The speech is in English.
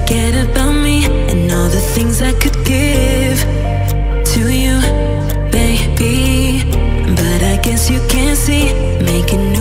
forget about me and all the things I could give to you, baby. But I guess you can't see making.